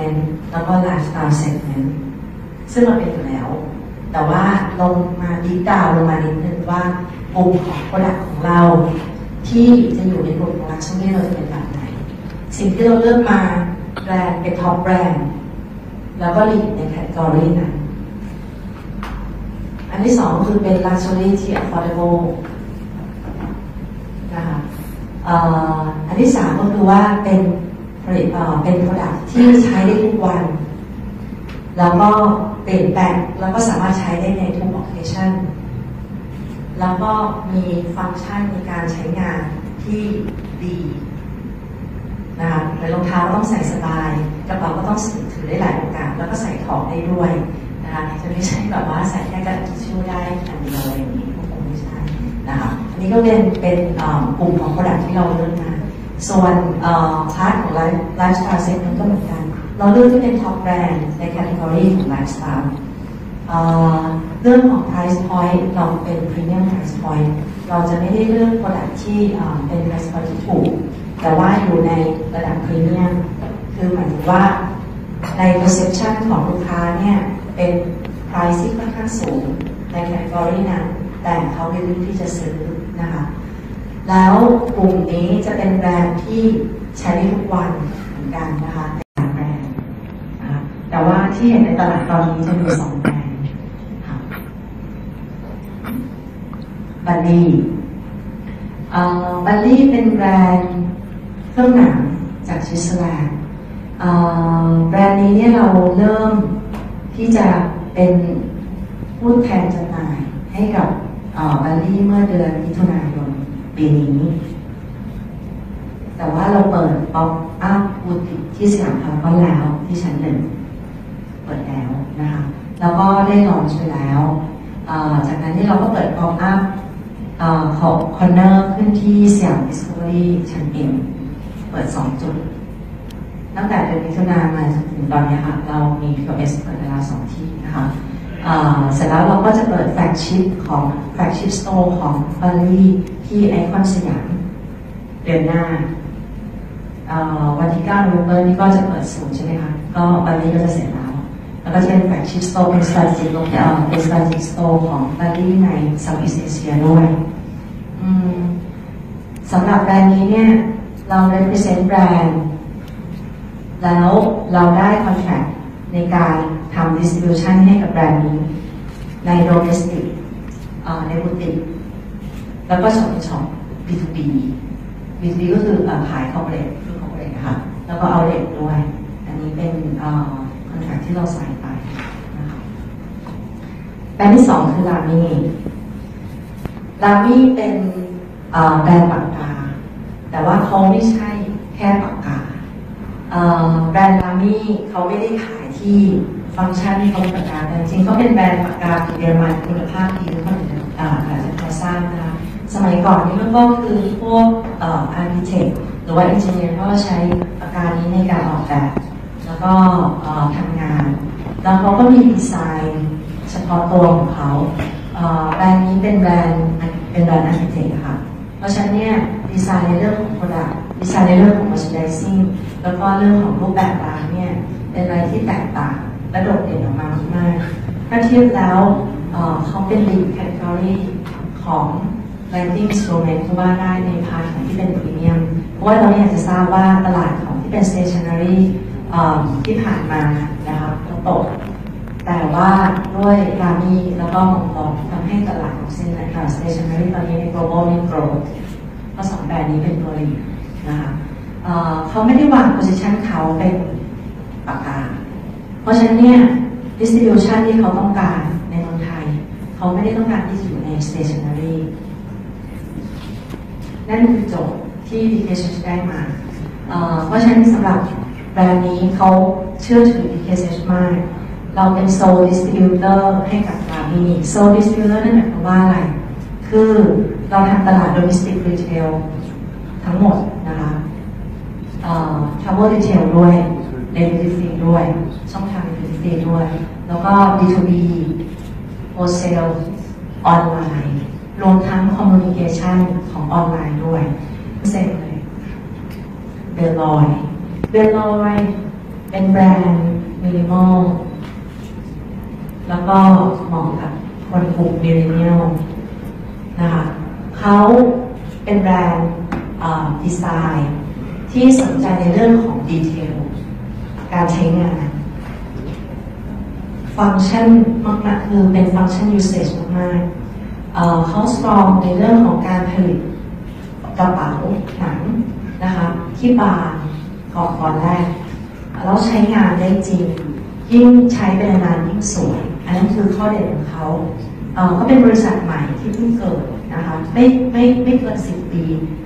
segment แล้วก็ lifestyle segment ซึ่งเราเป็นอยู่แล้ว แต่ว่าลงมาดีดาวลงมานิดนึงว่ากลุ่มของ product ของเรา ที่จะอยู่ในกลุ่มของ luxury เราจะเป็นแบบไหน สิ่งที่เราเลือกมาแบรนด์เป็น top แบรนด์แล้วก็ลีดในแคตตาล็อนั้นอันที่สองคือเป็น luxury ที่ affordable นะคะอันที่สามก็คือว่าเป็น ผลิตเป็น product ที่ใช้ได้ทุกวัน แล้วก็เปลี่ยนแปลงแล้วก็สามารถใช้ได้ในทุก occasion แล้วก็มีฟังก์ชันในการใช้งานที่ดีนะคะในรองเท้าต้องใส่สบาย กระเป๋าก็ต้องถือได้หลายโอกาส แล้วก็ใส่ของได้ด้วยนะคะจะไม่ใช่แบบว่าใส่แค่กระดาษชิวได้อันเดียวอย่างนี้ก็คงไม่ใช่นะคะอันนี้ก็เป็นเป็นกลุ่มของ product ที่เราเลือกมา ส่วน part ของไลฟ์ไลฟ์สไตล์เซ็ตนั้นก็เหมือนกัน เราเลือกที่เป็น top brand ใน category ของไลฟ์สไตล์เรื่องของ price point เราเป็น premium price point เราจะไม่ได้เลือก product ที่เป็น price point ที่ถูก แต่ว่าอยู่ในระดับ premium คือหมายถึงว่าใน perception ของลูกค้าเนี่ย เป็น price ที่ค่อนข้างสูงใน category นั้น แต่เขายินดีที่จะซื้อนะคะ แล้วกลุ่มนี้จะเป็นแบรนด์ที่ใช้ทุกวันเหมือนกันนะคะในแบรนด์นะคะแต่ว่าที่เห็นในตลาดตอนนี้จะมีสองแบรนด์ Bally Bally เป็นแบรนด์เครื่องหนังจากสวิตเซอร์แลนด์แบรนด์นี้เนี่ยเราเริ่มที่จะเป็นผู้แทนจำหน่ายให้กับ Bally เมื่อเดือนมิถุนายน ปีนี้ แต่ว่าเราเปิด pop-up boutique ที่สยามพารากอนแล้วที่ชั้นหนึ่งเปิดแล้วนะคะแล้วก็ได้ลองไปแล้วจากนั้นที่เราก็เปิด pop-up ของคอนเนอร์ขึ้นที่สยามดิสคัฟเวอรี่ชั้น Mเปิดสองจุดตั้งแต่เดือนมิถุนายนมาจนถึงตอนนี้ค่ะ เรามี POS เปิดเวลาสองที่นะคะ เสร็จแล้วเราก็จะเปิด flagship ของ flagship store ของ Bally ที่ไอคอนสยามเดือนหน้าวันที่9 November นี่ก็จะเปิดศูนย์ใช่ไหมคะ ก็ Bally ก็จะเสร็จแล้ว แล้วก็จะเป็น flagship store เป็น strategic เป็น strategic store ของ Bally ใน Southeast Asia ด้วยสำหรับแบรนด์นี้เนี่ย เรา represent แบรนด์ แล้วเราได้ contract ในการ ทำ distribution ให้กับแบรนด์นี้ใน domestic ในบุติกแล้วก็ shop shop B2B B2B ก็คือขาย corporate คือ corporate ค่ะ แล้วก็เอาเล็กด้วย อันนี้เป็น contract ที่เราใส่ไปนะคะแบรนด์ที่สองคือ LAMYลามี่เป็นแบรนด์ปากกา แต่ว่าเขาไม่ใช่แค่ปากกาแบรนด์ลามี่เขาไม่ได้ขายที่ ฟังก์ชันที่เขาเป็นปากกาแต่จริงเขาเป็นแบรนด์ปากกาที่เยอรมันคุณภาพดีทุกคนอาจจะพอทราบนะคะสมัยก่อนนี่มันก็คือพวกอาร์ติเทคหรือว่าอินเจเนียร์ก็ใช้ปากกานี้ในการออกแบบ แล้วก็ทำงาน แล้วเขาก็มีดีไซน์เฉพาะตัวของเขาแบรนด์นี้เป็นแบรนด์เป็นแบรนด์ architect ค่ะเพราะฉะนั้นเนี่ยดีไซน์ในเรื่องของ product ดีไซน์ในเรื่องของ merchandising แล้วก็เรื่องของรูปแบบร้านเนี่ยเป็นอะไรที่แตกต่าง และโดดเด่นออกมามากถ้าเทียบแล้วเขาเป็น lead category ของ writing instrument ที่ว่าได้ใน part ของที่เป็นพรีเมียม เพราะว่าเราอยากจะทราบว่าตลาดของที่เป็น stationery ที่ผ่านมานะคะก็ตก แต่ว่าด้วยรามีแล้วก็มองมองทำให้ตลาดของ stationery ตอนนี้ใน global มี growth เพราะสองแบรนด์นี้เป็นตัวลีนะคะเขาไม่ได้วาง position เขาเป็นปากกา เพราะฉะนั้นเนี่ย distribution ที่เขาต้องการในเมืองไทย เขาไม่ได้ต้องการที่จะอยู่ใน stationery นั่นคือโจทย์ที่ DKSH ได้มา เพราะฉะนั้นสำหรับแบรนด์นี้เขาเชื่อถือ DKSH มาก เราเป็น sole distributor ให้กับ LAMY sole distributor นั่นหมายความว่าอะไร คือเราทำตลาด domestic retail ทั้งหมดนะคะ travel retail ด้วย land duty free ด้วย ช่องทาง duty free ด้วย แล้วก็ B2B wholesale ออนไลน์รวมทั้ง communication ของออนไลน์ด้วยเสร็จเลย Bellroy Bellroy เป็นแบรนด์มินิมอลแล้วก็เหมาะกับคนกลุ่ม millennial นะคะเขาเป็นแบรนด์ดีไซน์ที่สนใจในเรื่องของ detail การใช้งาน ฟังก์ชันมากๆคือเป็นฟังก์ชัน usage มากๆเอ่อเขาสตรองในเรื่องของการผลิตกระเป๋าหนังนะคะที่บางก่อนก่อนแรกแล้วใช้งานได้จริง ยิ่งใช้ไปนานยิ่งสวย อันนั้นคือข้อเด่นของเขาเขาเป็นบริษัทใหม่ที่เพิ่งเกิดนะคะไม่ไม่ไม่เกินสิบปี